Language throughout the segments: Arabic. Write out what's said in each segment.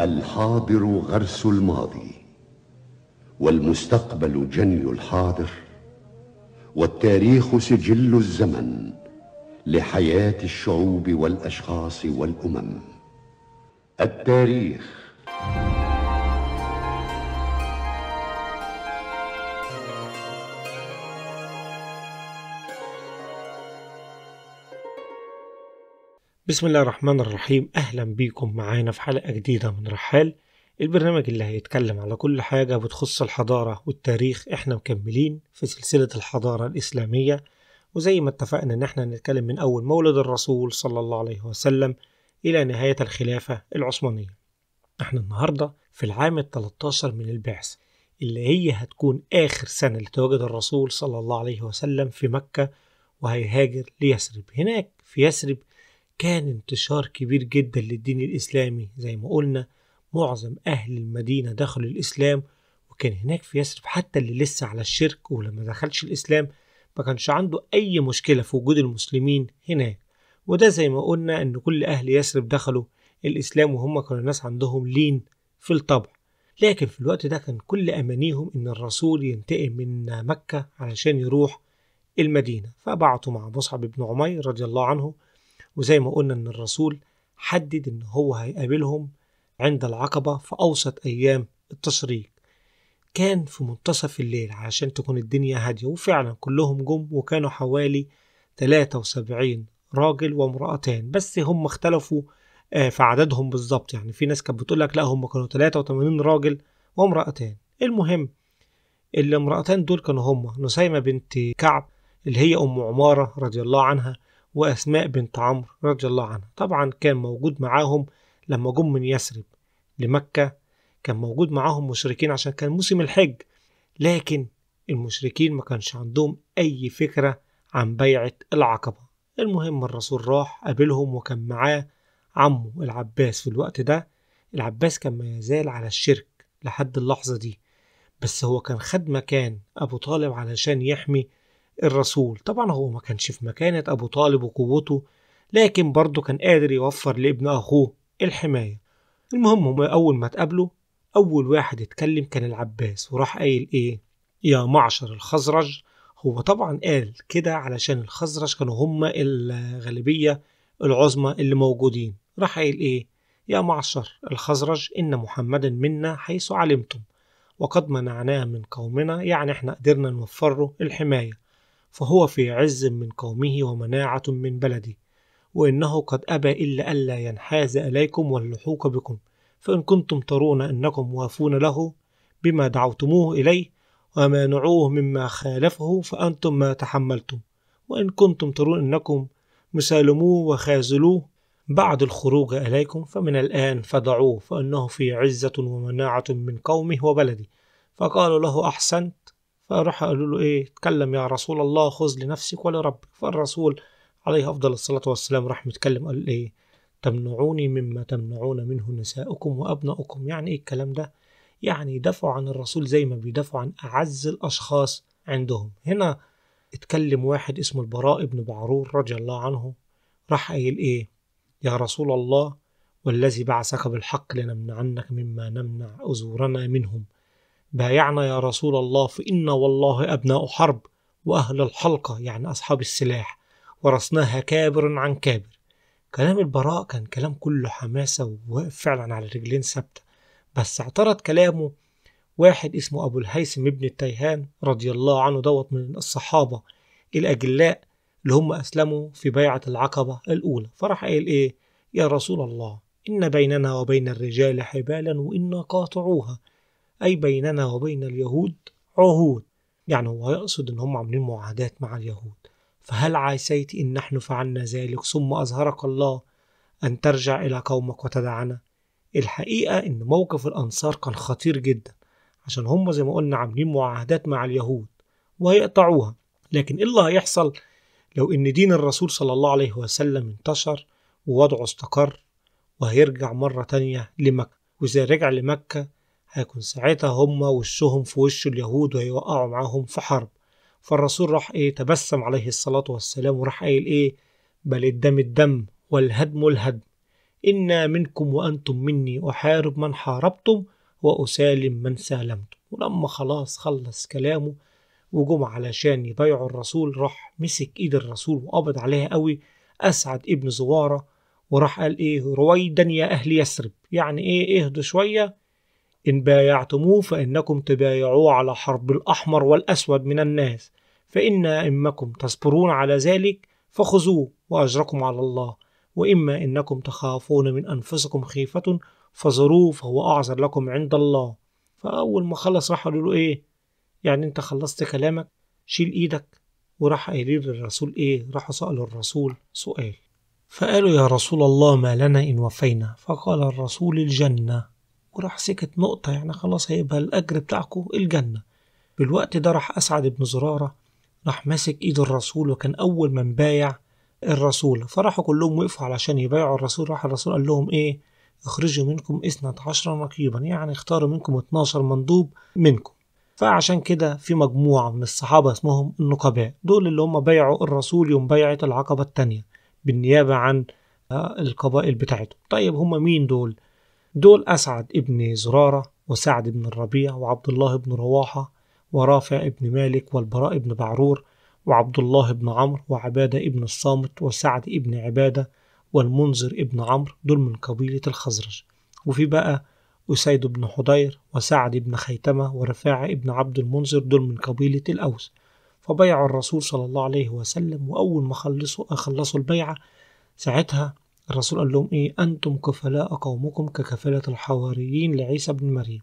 الحاضر غرس الماضي والمستقبل جني الحاضر والتاريخ سجل الزمن لحياة الشعوب والأشخاص والأمم. التاريخ بسم الله الرحمن الرحيم. أهلا بيكم معانا في حلقة جديدة من رحال. البرنامج اللي هيتكلم على كل حاجة بتخص الحضارة والتاريخ. إحنا مكملين في سلسلة الحضارة الإسلامية. وزي ما اتفقنا إن إحنا نتكلم من أول مولد الرسول صلى الله عليه وسلم إلى نهاية الخلافة العثمانية. إحنا النهاردة في العام ال 13 من البعث اللي هي هتكون آخر سنة لتواجد الرسول صلى الله عليه وسلم في مكة وهيهاجر ليثرب. هناك في يثرب كان انتشار كبير جدا للدين الإسلامي. زي ما قلنا معظم أهل المدينة دخلوا الإسلام وكان هناك في يثرب حتى اللي لسه على الشرك ولما دخلش الإسلام ما كانش عنده أي مشكلة في وجود المسلمين هناك. وده زي ما قلنا إن كل أهل يثرب دخلوا الإسلام وهم كانوا ناس عندهم لين في الطبع. لكن في الوقت ده كان كل أمانيهم إن الرسول ينتقل من مكة علشان يروح المدينة. فبعتوا مع مصعب بن عمير رضي الله عنه وزي ما قلنا إن الرسول حدد إن هو هيقابلهم عند العقبة في أوسط أيام التشريق. كان في منتصف الليل علشان تكون الدنيا هادية وفعلا كلهم جم وكانوا حوالي 73 راجل وامرأتان بس هم اختلفوا في عددهم بالظبط. يعني في ناس كانت بتقول لك لا هم كانوا 83 راجل وامرأتان المهم الامرأتان دول كانوا هم نسيمة بنت كعب اللي هي أم عمارة رضي الله عنها وأسماء بنت عمرو رضي الله عنها. طبعا كان موجود معاهم لما جم من يثرب لمكة كان موجود معاهم مشركين عشان كان موسم الحج. لكن المشركين ما كانش عندهم أي فكرة عن بيعة العقبة. المهم الرسول راح قابلهم وكان معاه عمه العباس في الوقت ده. العباس كان ما يزال على الشرك لحد اللحظة دي. بس هو كان خد مكان أبو طالب علشان يحمي الرسول. طبعا هو ما كانش في مكانة أبو طالب وقوته لكن برضه كان قادر يوفر لابن أخوه الحماية. المهم هما أول ما اتقابلوا أول واحد اتكلم كان العباس وراح قايل إيه؟ يا معشر الخزرج. هو طبعا قال كده علشان الخزرج كانوا هما الغالبية العظمى اللي موجودين. راح قايل إيه؟ يا معشر الخزرج إن محمدا منا حيث علمتم وقد منعناه من قومنا يعني إحنا قدرنا نوفره الحماية. فهو في عز من قومه ومناعة من بلده وإنه قد أبى إلا ألا ينحاز إليكم واللحوق بكم فإن كنتم ترون أنكم وافون له بما دعوتموه إليه ومانعوه مما خالفه فأنتم ما تحملتم وإن كنتم ترون أنكم مسالموه وخازلوه بعد الخروج إليكم فمن الآن فدعوه فإنه في عزة ومناعة من قومه وبلده. فقالوا له أحسنت فراح قالوا له إيه اتكلم يا رسول الله خذ لنفسك ولربك. فالرسول عليه أفضل الصلاة والسلام راح متكلم قال إيه تمنعوني مما تمنعون منه نساؤكم وأبناؤكم. يعني إيه الكلام ده؟ يعني يدافعوا عن الرسول زي ما بيدافعوا عن أعز الأشخاص عندهم. هنا اتكلم واحد اسمه البراء بن بعرور رضي الله عنه راح قايل إيه يا رسول الله والذي بعثك بالحق لنمنعنك مما نمنع أزورنا منهم. بايعنا يا رسول الله فإنا والله أبناء حرب وأهل الحلقة يعني أصحاب السلاح. ورثناها كابر عن كابر. كلام البراء كان كلام كله حماسة وواقف فعلا على رجلين ثابتة. بس اعترض كلامه واحد اسمه أبو الهيثم ابن التيهان رضي الله عنه دوت من الصحابة الأجلاء اللي هم أسلموا في بيعة العقبة الأولى. فراح قايل إيه؟ يا رسول الله إن بيننا وبين الرجال حبالا وإنا قاطعوها. أي بيننا وبين اليهود عهود. يعني هو يقصد إن هم عاملين معاهدات مع اليهود. فهل عسيت إن نحن فعلنا ذلك؟ ثم أظهرك الله أن ترجع إلى قومك وتدعنا. الحقيقة إن موقف الأنصار كان خطير جدا عشان هم زي ما قلنا عاملين معاهدات مع اليهود وهيقطعوها. لكن إيه اللي هيحصل؟ لو إن دين الرسول صلى الله عليه وسلم انتشر ووضعه استقر وهيرجع مرة تانية لمكة وإذا رجع لمكة هيكون ساعتها هم وشهم في وش اليهود وهيوقعوا معاهم في حرب. فالرسول راح إيه تبسم عليه الصلاة والسلام وراح قايل إيه بل الدم الدم والهدم الهدم. إنا منكم وأنتم مني أحارب من حاربتم وأسالم من سالمتم. ولما خلاص خلص كلامه وجم علشان يبايعوا الرسول راح مسك إيد الرسول وقبض عليها قوي أسعد ابن زوارة وراح قال إيه رويدا يا أهل يثرب. يعني إيه اهدوا شوية إن بايعتموه فإنكم تبايعوه على حرب الأحمر والأسود من الناس فان ائمكم تصبرون على ذلك فخذوه وأجركم على الله. وإما إنكم تخافون من أنفسكم خيفة فزروه فهو اعذر لكم عند الله. فأول ما خلص راح قالوا له إيه؟ يعني أنت خلصت كلامك؟ شيل إيدك. وراح قايلين للرسول إيه؟ راحوا سألوا الرسول سؤال. فقالوا يا رسول الله ما لنا إن وفينا. فقال الرسول الجنة. وراح سكت نقطة يعني خلاص هيبقى الأجر بتاعكم الجنة. بالوقت ده راح أسعد بن زرارة راح ماسك إيد الرسول وكان أول من بايع الرسول. فراحوا كلهم وقفوا علشان يبايعوا الرسول راح الرسول قال لهم إيه؟ اخرجوا منكم اثنة عشر نقيبا يعني اختاروا منكم 12 مندوب منكم. فعشان كده في مجموعة من الصحابة اسمهم النقباء دول اللي هم بايعوا الرسول يوم بيعة العقبة التانية بالنيابة عن القبائل بتاعتهم. طيب هم مين دول؟ دول أسعد ابن زرارة وسعد بن الربيع وعبد الله بن رواحة ورافع بن مالك والبراء بن بعرور وعبد الله بن عمرو وعبادة ابن الصامت وسعد ابن عبادة والمنذر ابن عمرو دول من قبيلة الخزرج. وفي بقى أسيد بن حضير وسعد بن خيتمة ورفاعة ابن عبد المنذر دول من قبيلة الأوس. فبيعوا الرسول صلى الله عليه وسلم وأول ما خلصوا خلصوا البيعة ساعتها الرسول قال لهم إيه؟ أنتم كفلاء قومكم ككفالة الحواريين لعيسى بن مريم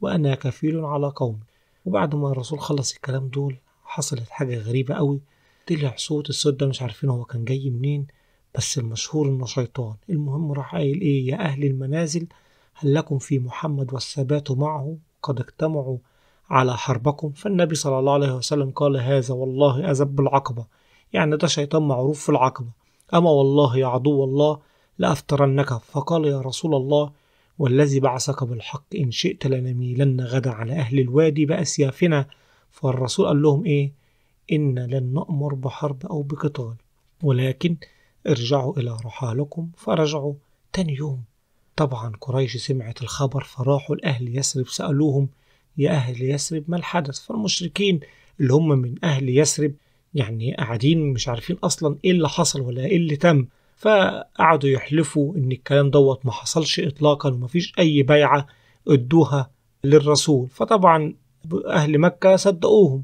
وأنا كفيل على قومي. وبعد ما الرسول خلص الكلام دول حصلت حاجة غريبة قوي. طلع صوت الصوت ده مش عارفين هو كان جاي منين بس المشهور إنه شيطان. المهم راح قايل إيه؟ يا أهل المنازل هل لكم في محمد والثبات معه؟ قد اجتمعوا على حربكم. فالنبي صلى الله عليه وسلم قال هذا والله أزب العقبة. يعني ده شيطان معروف في العقبة. أما والله يا عدو الله لأفترنك فقال يا رسول الله والذي بعثك بالحق إن شئت لنميلن غدا على أهل الوادي بأسيافنا. فالرسول قال لهم إيه؟ إن لن نأمر بحرب أو بقتال ولكن ارجعوا إلى رحالكم فرجعوا تاني يوم. طبعا قريش سمعت الخبر فراحوا لأهل يثرب سألوهم يا أهل يثرب ما الحدث؟ فالمشركين اللي هم من أهل يثرب يعني قاعدين مش عارفين أصلا إيه اللي حصل ولا إيه اللي تم. فقعدوا يحلفوا إن الكلام دوت ما حصلش إطلاقا ومفيش أي بيعة ادوها للرسول. فطبعا أهل مكة صدقوهم.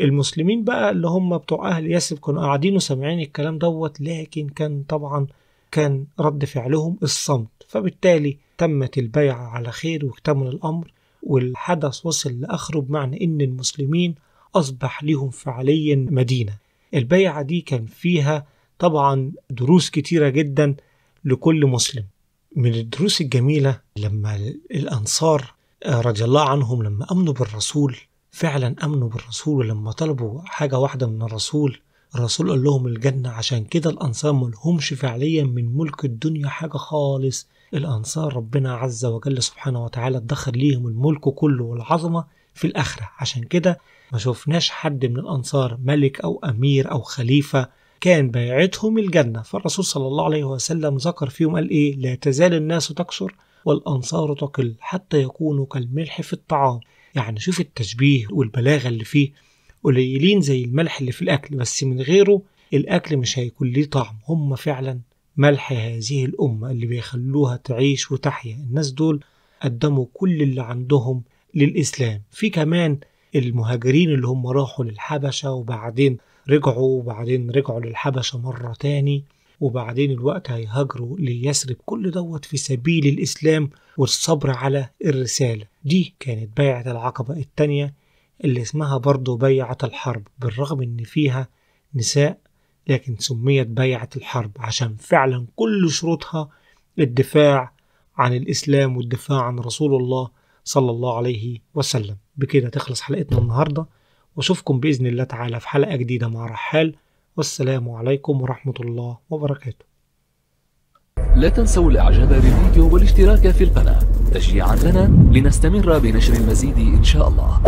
المسلمين بقى اللي هم بتوع أهل يثرب كانوا قاعدين وسامعين الكلام دوت لكن كان طبعا كان رد فعلهم الصمت. فبالتالي تمت البيعة على خير واكتمل الأمر والحدث وصل لآخره بمعنى إن المسلمين أصبح لهم فعليا مدينة. البيعة دي كان فيها طبعا دروس كتيرة جدا لكل مسلم. من الدروس الجميلة لما الأنصار رضي الله عنهم لما أمنوا بالرسول فعلا أمنوا بالرسول ولما طلبوا حاجة واحدة من الرسول الرسول قال لهم الجنة. عشان كده الأنصار ملهمش فعليا من ملك الدنيا حاجة خالص. الأنصار ربنا عز وجل سبحانه وتعالى ادخر ليهم الملك كله والعظمة في الآخرة. عشان كده ما شفناش حد من الأنصار ملك أو أمير أو خليفة كان بيعتهم الجنة. فالرسول صلى الله عليه وسلم ذكر فيهم قال إيه؟ لا تزال الناس تكثر والأنصار تقل حتى يكونوا كالملح في الطعام. يعني شوف التشبيه والبلاغة اللي فيه. قليلين زي الملح اللي في الأكل بس من غيره الأكل مش هيكون ليه طعم. هم فعلا ملح هذه الأمة اللي بيخلوها تعيش وتحيا. الناس دول قدموا كل اللي عندهم للإسلام. في كمان المهاجرين اللي هم راحوا للحبشة وبعدين رجعوا وبعدين رجعوا للحبشة مرة تاني وبعدين الوقت هيهاجروا ليثرب كل دوت في سبيل الإسلام والصبر على الرسالة. دي كانت بيعة العقبة التانية اللي اسمها برضه بيعة الحرب بالرغم إن فيها نساء لكن سميت بيعة الحرب عشان فعلا كل شروطها الدفاع عن الإسلام والدفاع عن رسول الله صلى الله عليه وسلم. بكده تخلص حلقتنا النهاردة. وأشوفكم بإذن الله تعالى في حلقة جديدة مع رحال. والسلام عليكم ورحمة الله وبركاته. لا تنسوا الإعجاب بالفيديو والاشتراك في القناة. تشجيعا لنا لنستمر بنشر المزيد إن شاء الله.